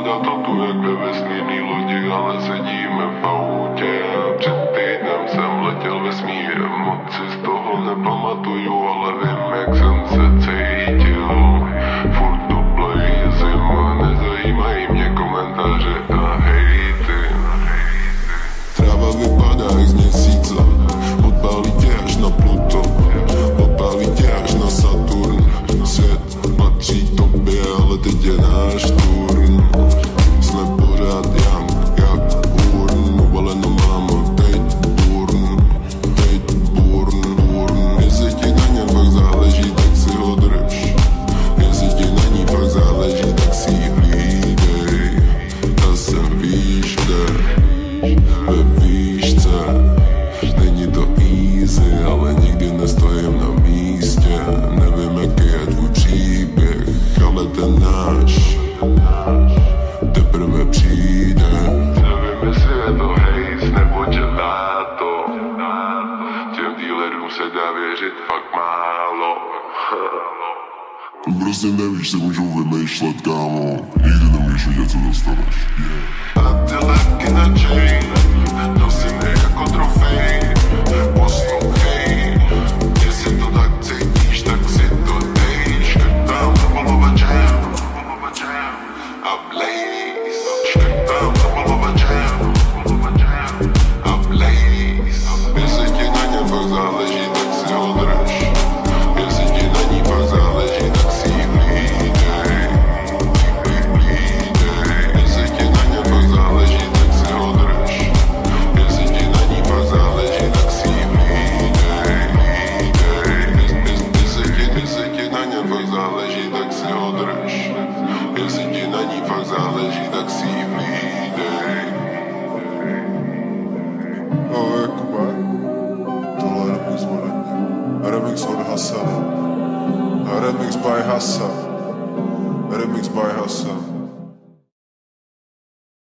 to tu jak ve vesmírný lodi, ale sedíme v autě před týdnem jsem letěl vesmírem, moc si z toho nepamatuju, ale vím, jak jsem se cítil. Teprve přijde. Nevím, jestli je to hejs nebo gelato Těm dealerům se dá věřit fakt málo. Prostě nevíš, si můžou vymýšlet, kámo. Nikdy nemůžeš vidět, co dostaneš. Yeah. A ty lepky na záleží, tak si ho drž Jestli ti na ní fakt záleží, tak si ji hlídej Ahoj Jakube, tohle je remix ode mě. Remix od Hasa. Remix by Hasa. Remix by Hasa.